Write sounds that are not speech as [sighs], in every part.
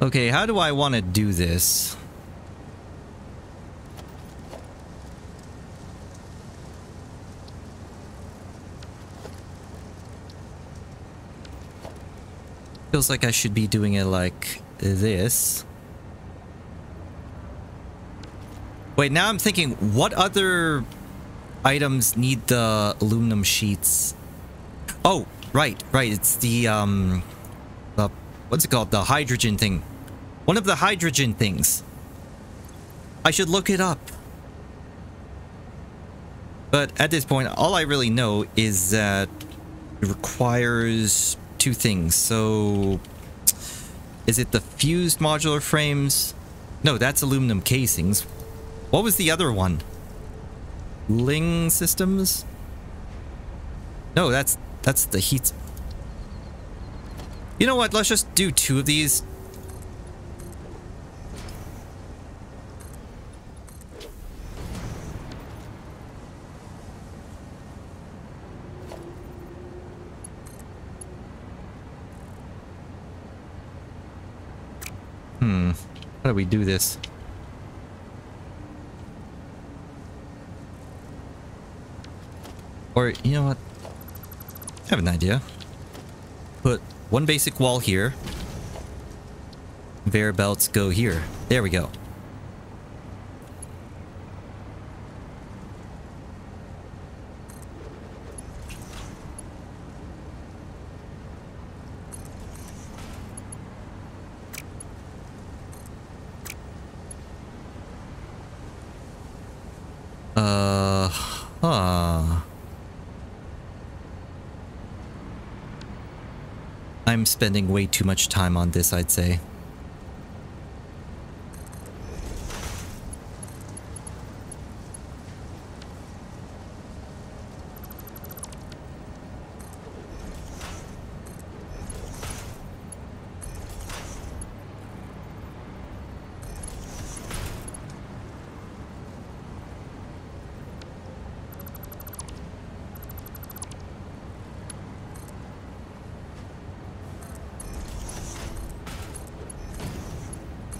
Okay, how do I want to do this? Feels like I should be doing it like this. Wait, now I'm thinking, what other items need the aluminum sheets? Oh, right, right. It's the, um, the, what's it called? The hydrogen thing. One of the hydrogen things. I should look it up. But at this point, all I really know is that it requires two things. So, is it the fused modular frames? No, that's aluminum casings. What was the other one? Ling systems? No, that's that's the heat. You know what? Let's just do two of these. Hmm. How do we do this? Or, you know what? I have an idea. Put one basic wall here. Conveyor belts go here. There we go. I'm spending way too much time on this, I'd say.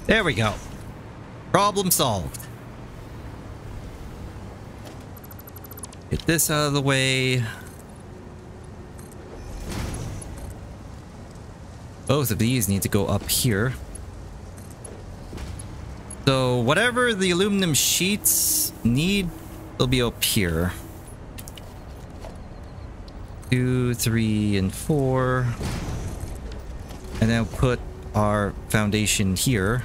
There we go. Problem solved. Get this out of the way. Both of these need to go up here. So whatever the aluminum sheets need, they'll be up here. Two, three, and four. And then put our foundation here.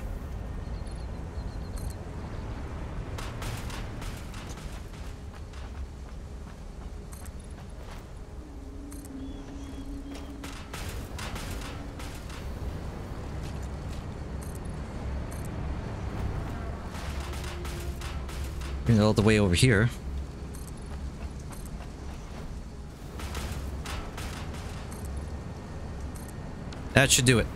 All the way over here. That should do it.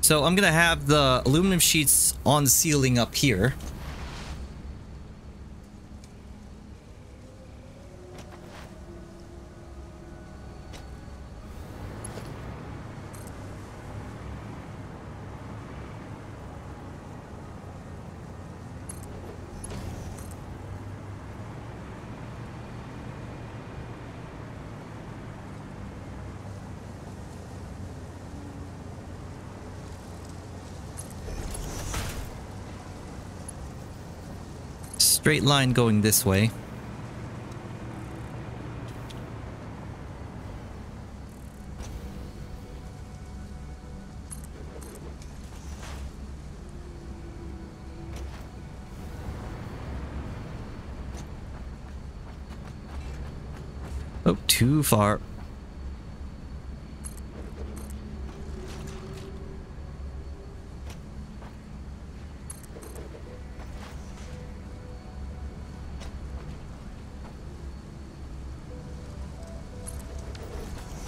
So I'm going to have the aluminum sheets on the ceiling up here. Straight line going this way. Oh, too far.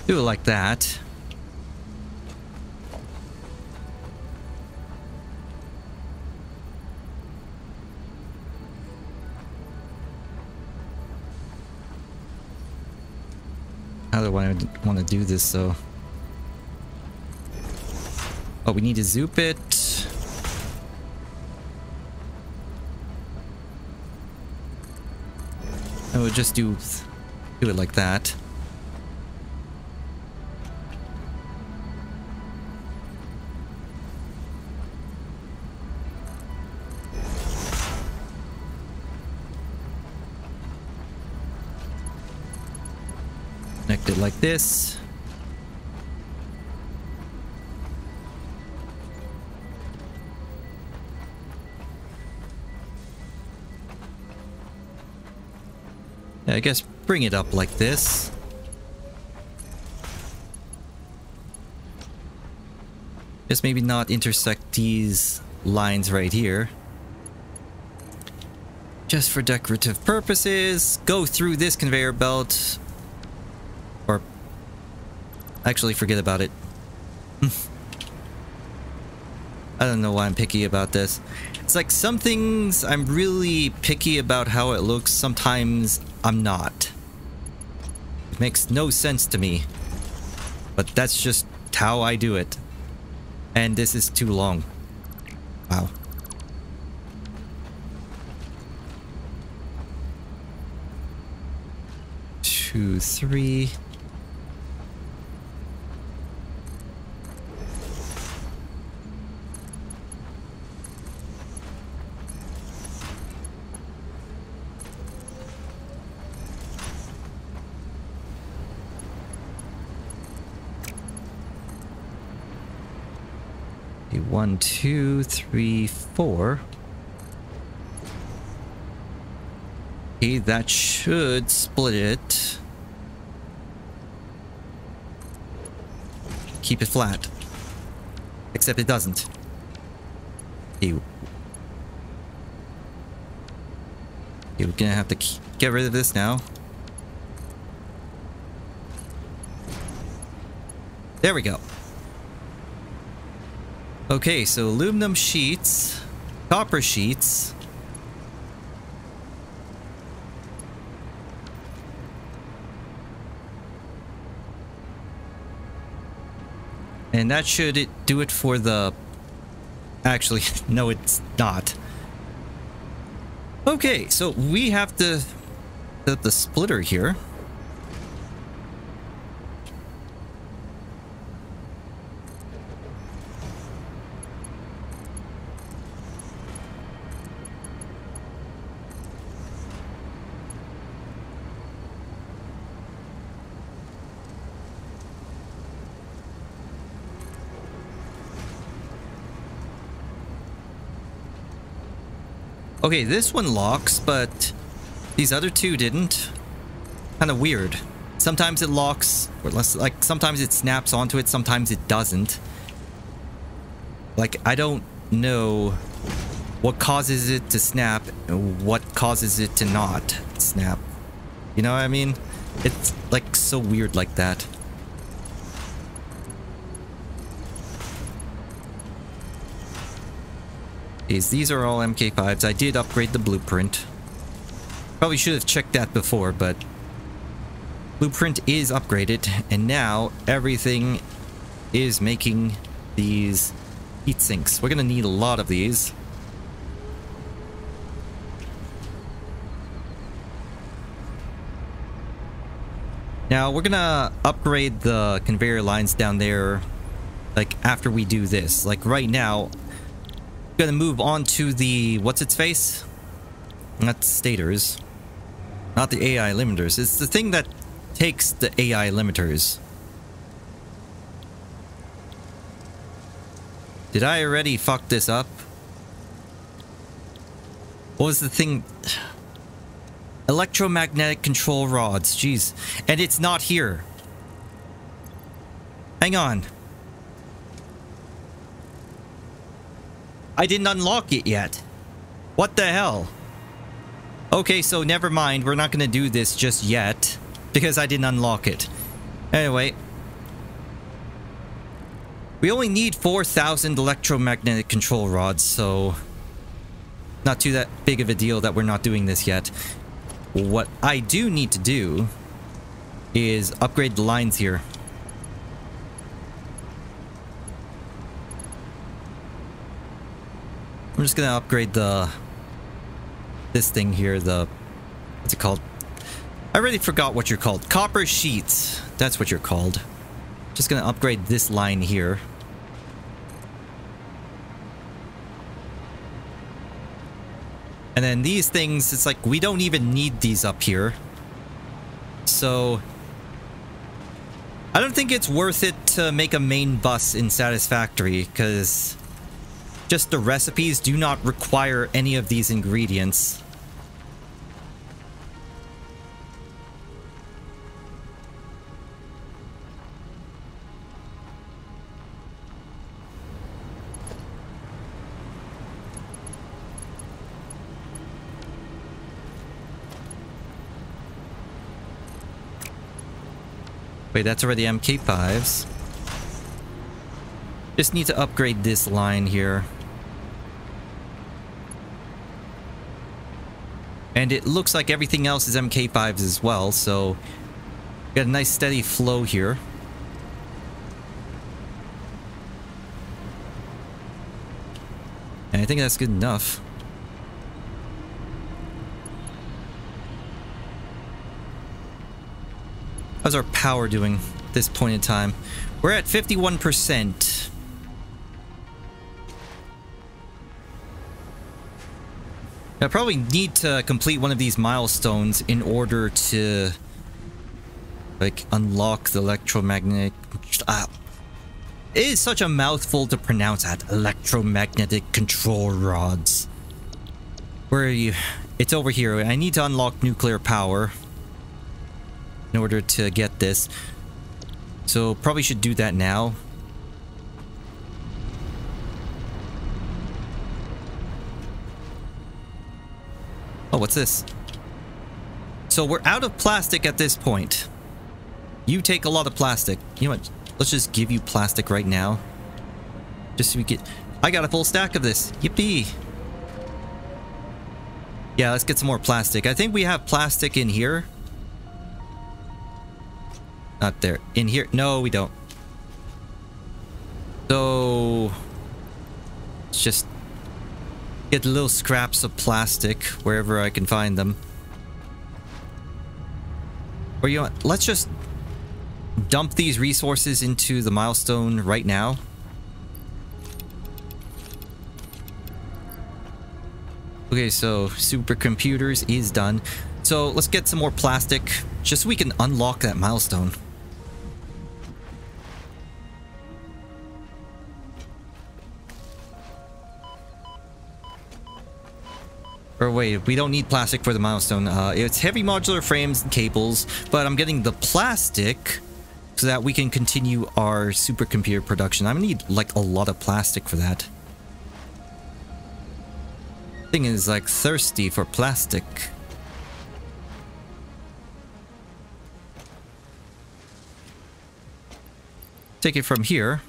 Do it like that. How do I want to do this though? Oh, we need to zoop it. And we'll just do do it like that. Like this. I guess bring it up like this. Just maybe not intersect these lines right here. Just for decorative purposes, go through this conveyor belt. Actually forget about it. Hmm. I don't know why I'm picky about this. It's like some things I'm really picky about how it looks. Sometimes I'm not. It makes no sense to me. But that's just how I do it. And this is too long. Wow. Two, three... One, two, three, four. Okay, that should split it. Keep it flat. Except it doesn't. Okay. Okay, we're gonna have to get rid of this now. There we go. Okay, so aluminum sheets, copper sheets. And that should it do it for the... Actually, [laughs] no it's not. Okay, so we have to... The, the splitter here. Okay, this one locks, but these other two didn't. Kind of weird. Sometimes it locks, or less, like sometimes it snaps onto it, sometimes it doesn't. Like, I don't know what causes it to snap and what causes it to not snap. You know what I mean? It's like so weird like that. Is these are all MK5s. I did upgrade the blueprint. Probably should have checked that before, but blueprint is upgraded, and now everything is making these heat sinks. We're gonna need a lot of these. Now, we're gonna upgrade the conveyor lines down there, like, after we do this. Like, right now, gonna move on to the what's its face? Not stators. Not the AI limiters. It's the thing that takes the AI limiters. Did I already fuck this up? What was the thing? [sighs] Electromagnetic control rods. Jeez. And it's not here. Hang on. I didn't unlock it yet. What the hell? Okay, so never mind. We're not going to do this just yet. Because I didn't unlock it. Anyway. We only need 4,000 electromagnetic control rods, so... Not too that big of a deal that we're not doing this yet. What I do need to do is upgrade the lines here. I'm just gonna upgrade the this thing here, the what's it called? I really forgot what you're called. Copper sheets. That's what you're called. Just gonna upgrade this line here. And then these things, it's like we don't even need these up here. So I don't think it's worth it to make a main bus in Satisfactory because just the recipes do not require any of these ingredients. Wait, that's already MK5s. Just need to upgrade this line here. And it looks like everything else is MK5s as well, so... Got a nice steady flow here. And I think that's good enough. How's our power doing at this point in time? We're at 51%. I probably need to complete one of these milestones in order to like unlock the electromagnetic ah, it is such a mouthful to pronounce that electromagnetic control rods where are you it's over here I need to unlock nuclear power in order to get this. So probably should do that now. Oh, what's this? So we're out of plastic at this point. You take a lot of plastic. You know what? Let's just give you plastic right now. Just so we get... I got a full stack of this. Yippee! Yeah, let's get some more plastic. I think we have plastic in here. Not there. In here? No, we don't. So... Let's just get little scraps of plastic wherever I can find them. Or you know? Let's just dump these resources into the milestone right now. Okay, so supercomputers is done. So let's get some more plastic just so we can unlock that milestone. Or wait, we don't need plastic for the milestone. Uh, it's heavy modular frames and cables, but I'm getting the plastic so that we can continue our supercomputer production. I'm gonna need like a lot of plastic for that. Thing is like thirsty for plastic. Take it from here.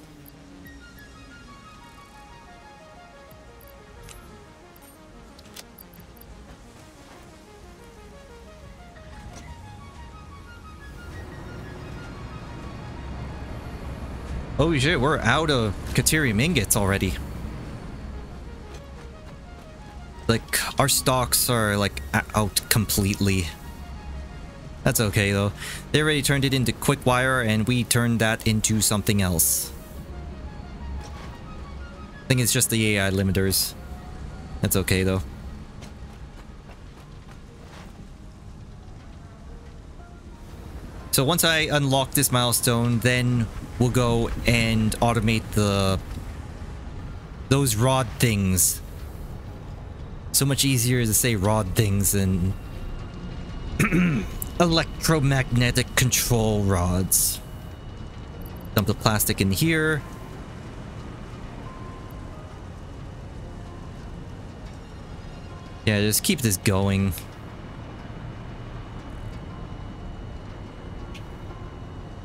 Oh shit, we're out of Caterium ingots already. Like, our stocks are like out completely. That's okay though. They already turned it into quick wire and we turned that into something else. I think it's just the AI limiters. That's okay though. So once I unlock this milestone, then we'll go and automate the those rod things. So much easier to say rod things than [clears throat] electromagnetic control rods. Dump the plastic in here. Yeah, just keep this going.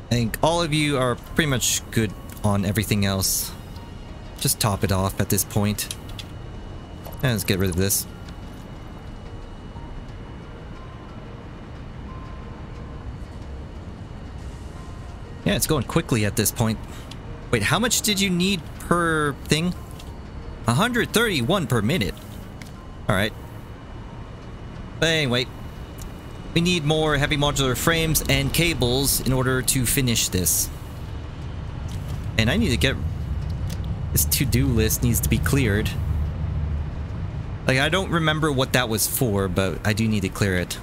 I think all of you are pretty much good on everything else. Just top it off at this point. And let's get rid of this. Yeah, it's going quickly at this point. Wait, how much did you need per thing? 131 per minute. Alright. But anyway, we need more heavy modular frames and cables in order to finish this. And I need to get... This to-do list needs to be cleared. Like, I don't remember what that was for, but I do need to clear it.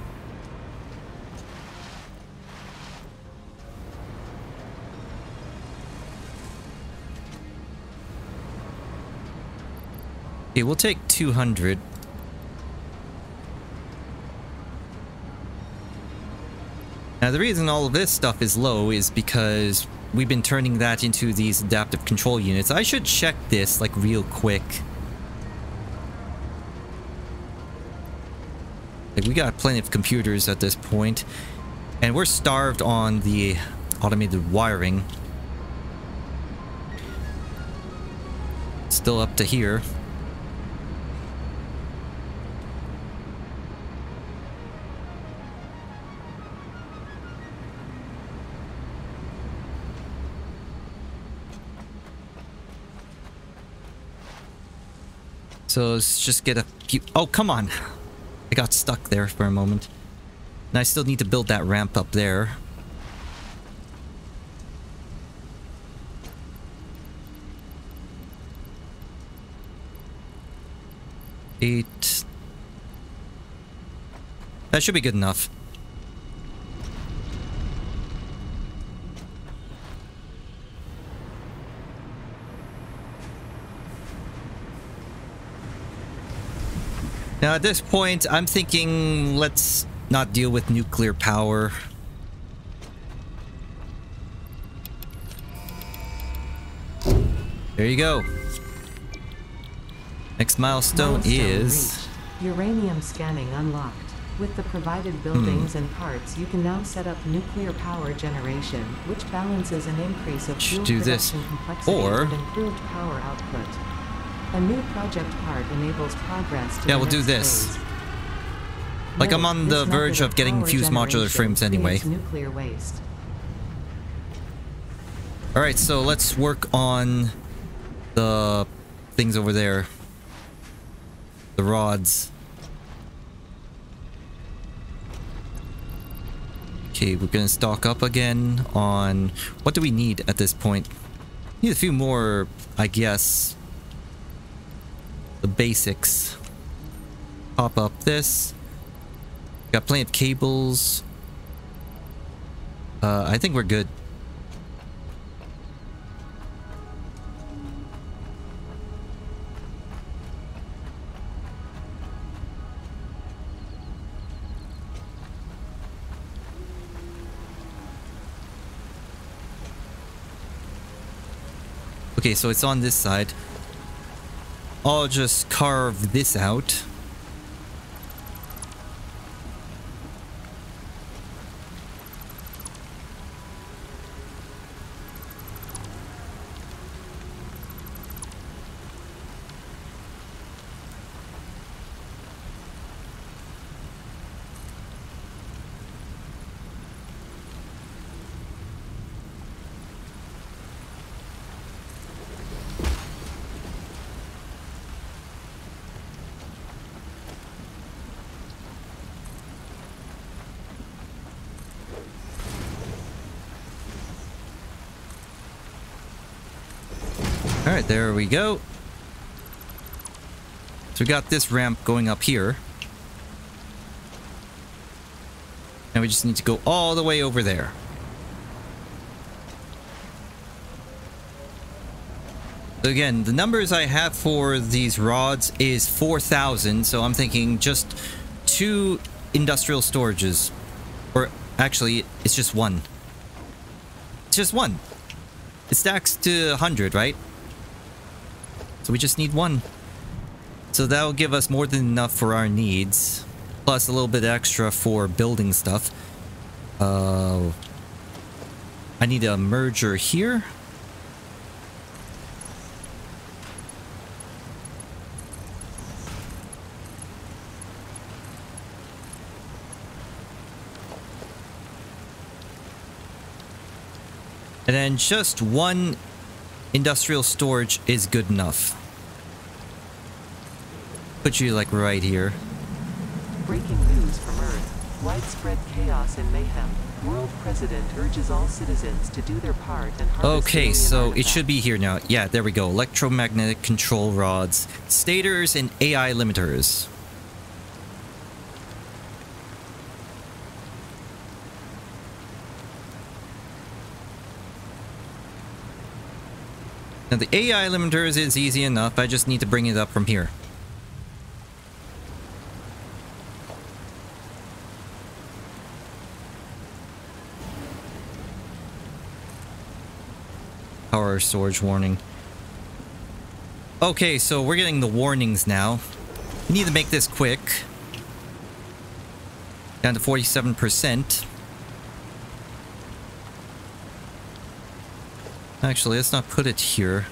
Okay, we'll take 200. Now the reason all of this stuff is low is because we've been turning that into these adaptive control units. I should check this like real quick. Like we got plenty of computers at this point, and we're starved on the automated wiring. Still up to here. So let's just get a few... Oh, come on! I got stuck there for a moment. And I still need to build that ramp up there. Eight... That should be good enough. Now at this point, I'm thinking let's not deal with nuclear power. There you go. Next milestone, milestone is... Reached. Uranium scanning unlocked. With the provided buildings hmm. and parts, you can now set up nuclear power generation, which balances an increase of fuel do this. complexity or... and improved power output. A new project part enables progress to Yeah, we'll do this. Phase. Like Note, I'm on the verge of getting fused modular frames anyway. Nuclear waste. Alright, so let's work on the things over there. The rods. Okay, we're gonna stock up again on... What do we need at this point? Need a few more, I guess, the basics. Pop up this. Got plenty of cables. Uh, I think we're good. Okay, so it's on this side. I'll just carve this out. Alright, there we go. So we got this ramp going up here. And we just need to go all the way over there. So again, the numbers I have for these rods is 4,000, so I'm thinking just two industrial storages. Or actually, it's just one. It's just one. It stacks to 100, right? So we just need one. So that'll give us more than enough for our needs. Plus a little bit extra for building stuff. Uh, I need a merger here. And then just one industrial storage is good enough. put you like right here. Breaking news from Earth. Widespread chaos and mayhem. World President urges all citizens to do their part and Okay, so it should be here now. Yeah, there we go. Electromagnetic control rods, stators, and AI limiters. Now the AI limiters is easy enough. I just need to bring it up from here. Power storage warning. Okay, so we're getting the warnings now. We need to make this quick. Down to 47%. Actually, let's not put it here.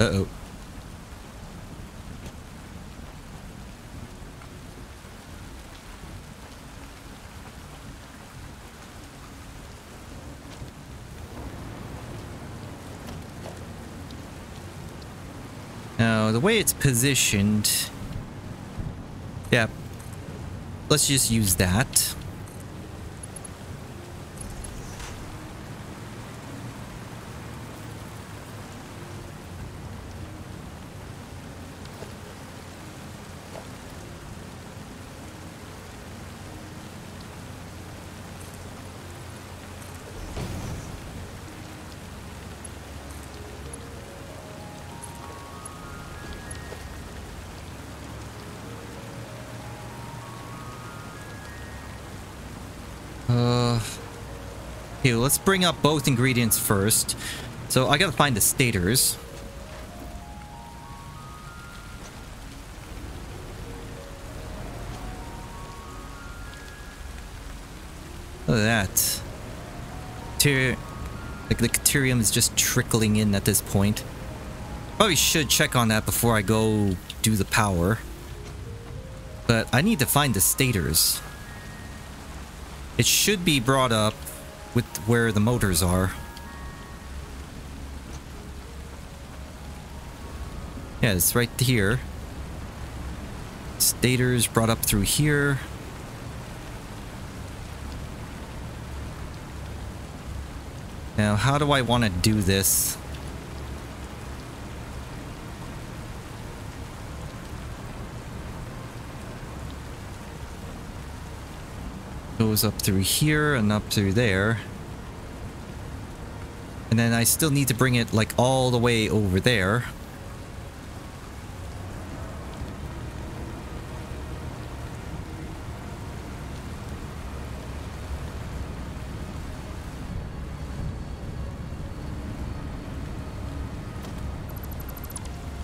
Uh-oh. Now, the way it's positioned... Yeah. Let's just use that. Okay, let's bring up both ingredients first. So I gotta find the stators. Look at that. Ter like the Caterium is just trickling in at this point. Probably should check on that before I go do the power. But I need to find the stators. It should be brought up with where the motors are. Yeah, it's right here. Stators brought up through here. Now, how do I want to do this? Goes up through here and up through there. And then I still need to bring it like all the way over there.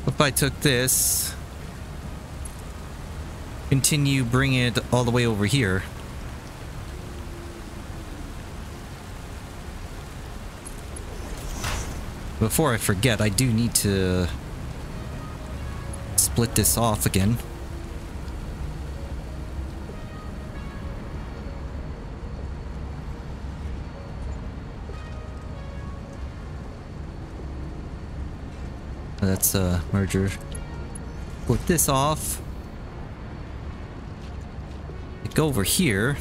If I took this, continue bring it all the way over here. Before I forget, I do need to split this off again. That's a merger. Split this off. Go over here.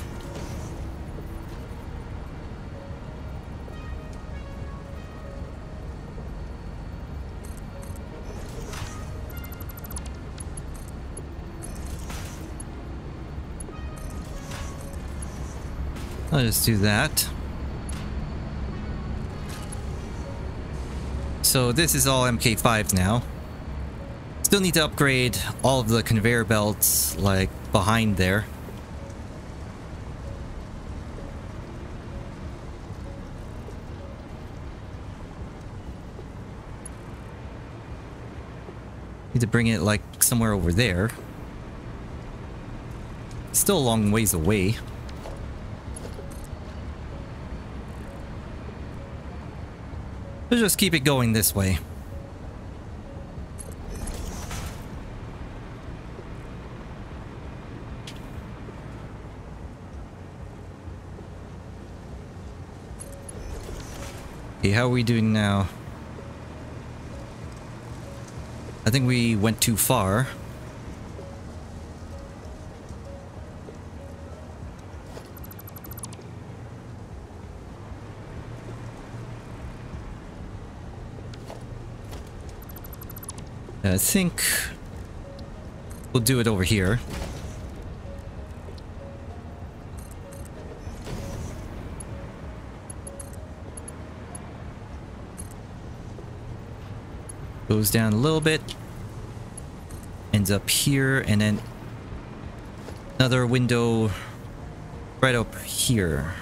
I'll just do that. So this is all MK5 now. Still need to upgrade all of the conveyor belts, like, behind there. Need to bring it, like, somewhere over there. Still a long ways away. Let's just keep it going this way. Okay, how are we doing now? I think we went too far. I think we'll do it over here. Goes down a little bit. Ends up here and then another window right up here.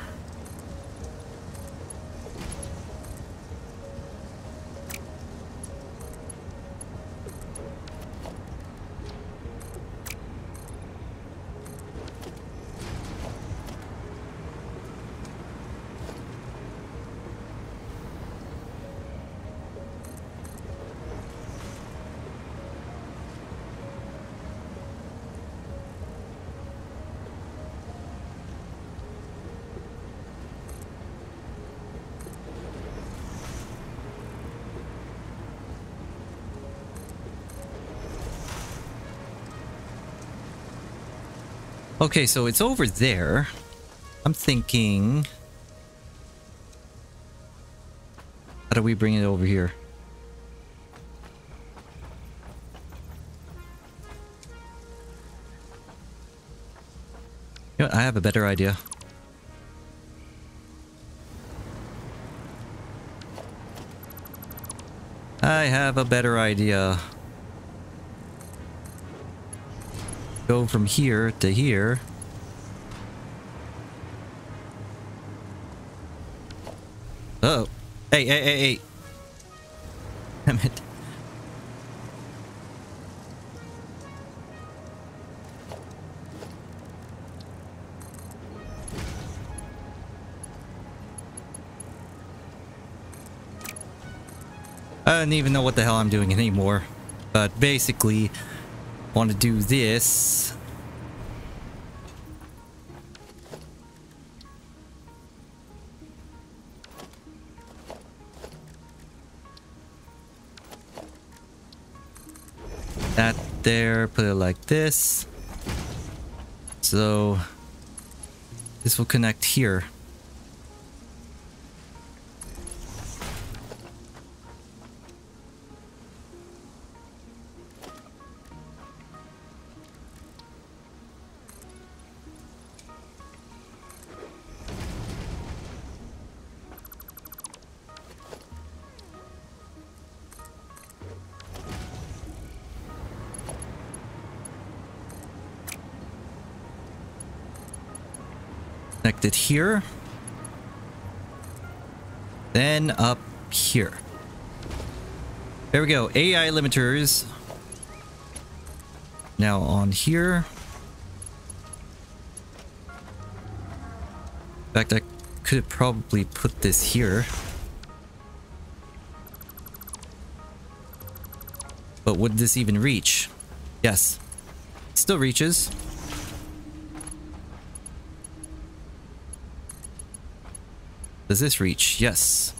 Okay, so it's over there. I'm thinking... How do we bring it over here? You know what, I have a better idea. I have a better idea. Go from here to here. Uh oh. Hey, hey, hey, hey. Damn it. I don't even know what the hell I'm doing anymore. But basically, want to do this. That there, put it like this. So this will connect here. Connect it here. Then up here. There we go. AI limiters. Now on here. In fact, I could probably put this here. But would this even reach? Yes. Still reaches. Does this reach? Yes.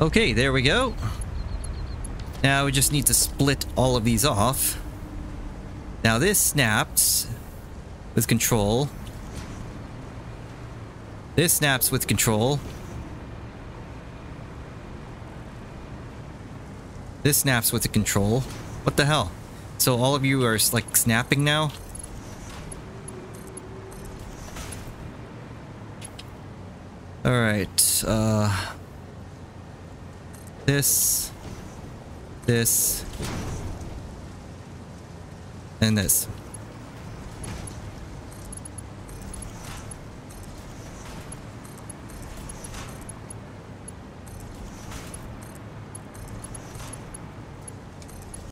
Okay, there we go. Now we just need to split all of these off. Now this snaps with control. This snaps with control. This snaps with the control. What the hell? So all of you are like snapping now? Alright, uh... This... This... And this.